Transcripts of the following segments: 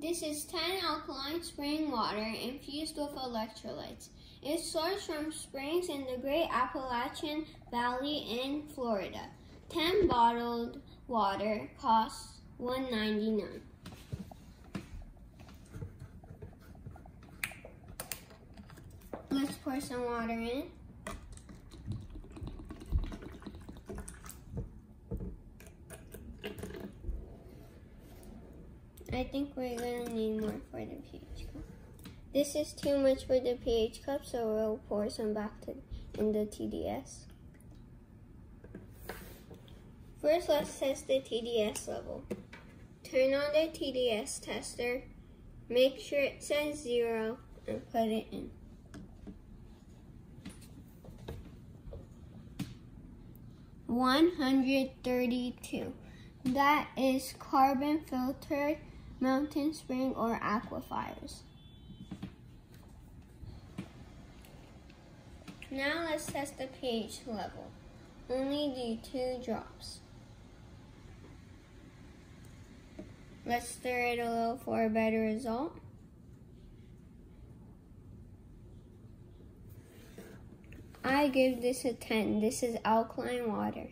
This is Ten alkaline spring water infused with electrolytes. It's sourced from springs in the Great Appalachian Valley in Florida. Ten bottled water costs $1.99. Let's pour some water in. I think we're gonna need more for the pH cup. This is too much for the pH cup, so we'll pour some back to in the TDS. First, let's test the TDS level. Turn on the TDS tester, make sure it says zero, and put it in. One hundred thirty-two. That is carbon filtered mountain spring or aquifers. Now let's test the pH level. Only do two drops. Let's stir it a little for a better result. I give this a 10. This is alkaline water.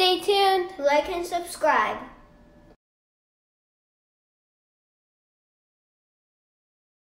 Stay tuned, like and subscribe.